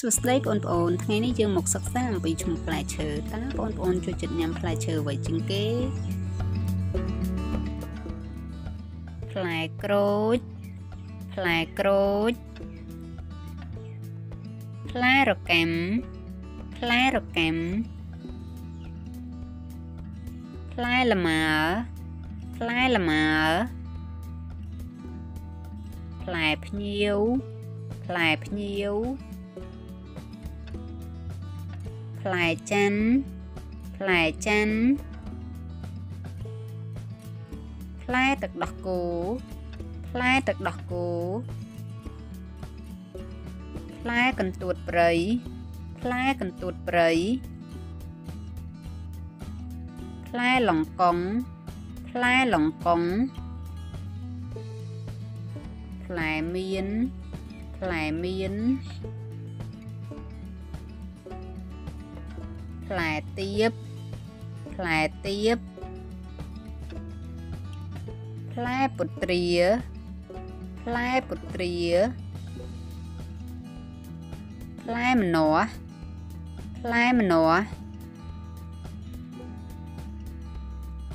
សួស្តីបងប្អូនថ្ងៃនេះយើងមកសិក្សាអំពីឈ្មោះផ្លែឈើតើបងប្អូនចូលចិត្តញ៉ាំផ្លែឈើអ្វីជាងគេផ្លែក្រូចផ្លែក្រូចផ្លែរកាំផ្លែរកាំផ្លែលម៉ើផ្លែលម៉ើផ្លែភ្ញៀវផ្លែភ្ញៀវ ផ្លែច័ន្ទផ្លែច័ន្ទផ្លែទឹកដោះគោផ្លែទឹកដោះគោផ្លែកន្ទួតព្រៃផ្លែកន្ទួតព្រៃផ្លែឡុងកុងផ្លែឡុងកុងផ្លែមៀនផ្លែមៀន ផ្លែទៀបផ្លែទៀបផ្លែពុត្រាផ្លែពុត្រាផ្លែម្នាស់ផ្លែម្នាស់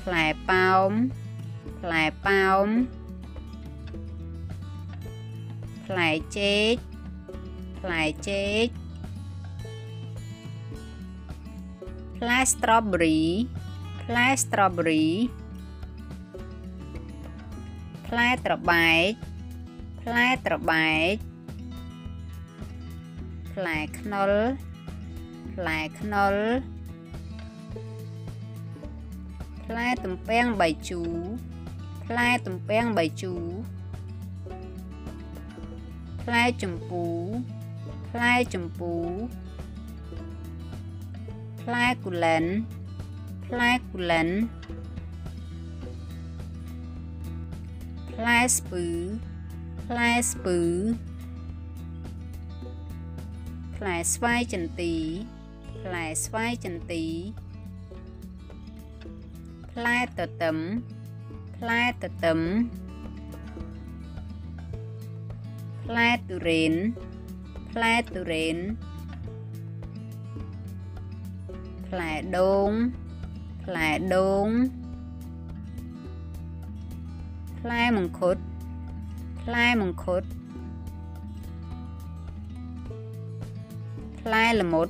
ផ្លែប៉ោមផ្លែប៉ោមផ្លែចេកផ្លែចេក ផ្លែស្ត្រប៊ឺរីផ្លែស្ត្រប៊ឺរីផ្លែត្របែកផ្លែត្របែកផ្លែខ្នុរផ្លែខ្នុរផ្លែទំពាំងបាយជូរផ្លែទំពាំងបាយជូរផ្លែចម្ពូផ្លែចម្ពូ ផ្លែគូលែនផ្លែគូលែនផ្លែស្ពឺផ្លែស្ពឺផ្លែស្វាយចន្ទីផ្លែស្វាយចន្ទីផ្លែតទឹមផ្លែតទឹមផ្លែទុរេនផ្លែទុរេន ផ្លែដូងផ្លែដូងផ្លែមង្ឃុតផ្លែមង្ឃុតផ្លែល្មុត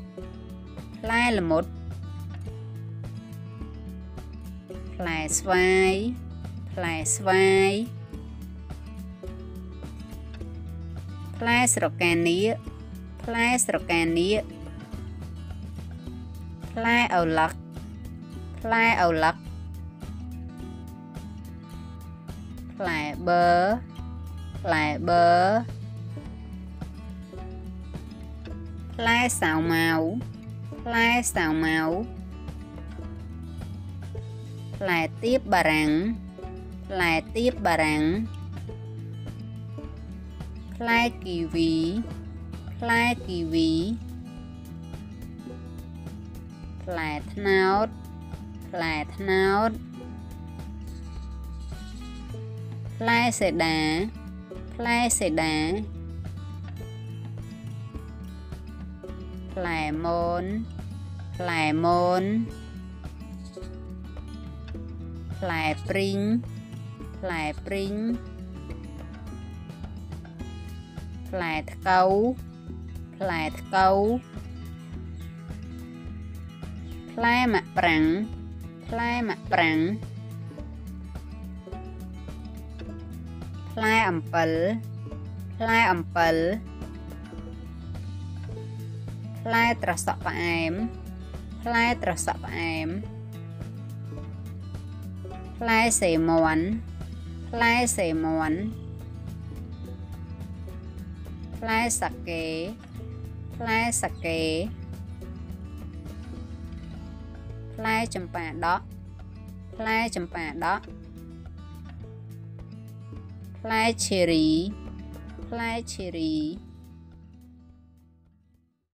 ផ្លែល្មុតផ្លែស្វាយផ្លែស្វាយផ្លែស្រកានាគផ្លែស្រកានាគ ផ្លែឪឡឹកផ្លែឪឡឹកផ្លែបឺផ្លែបឺផ្លែសាវម៉ាវផ្លែសាវម៉ាវផ្លែទៀបបារាំង ផ្លែទៀបបារាំងផ្លែគីវីផ្លែគីវីផ្លែត្នោតផ្លែត្នោតផ្លែសេដាផ្លែសេដាផ្លែមនផ្លែមនផ្លែព្រីងផ្លែព្រីងផ្លែថ្កូវផ្លែថ្កូវ ផ្លែមាក់ប្រាំងផ្លែមាក់ប្រាំងផ្លែអំពិលផ្លែអំពិលផ្លែត្រសក់ផ្អែមផ្លែត្រសក់ផ្អែមផ្លែសេមាន់ផ្លែសេមាន់ផ្លែសាកេផ្លែសាកេ ផ្លែចម្ប៉ាដកផ្លែចម្ប៉ាដកផ្លែឈេរីផ្លែឈេរី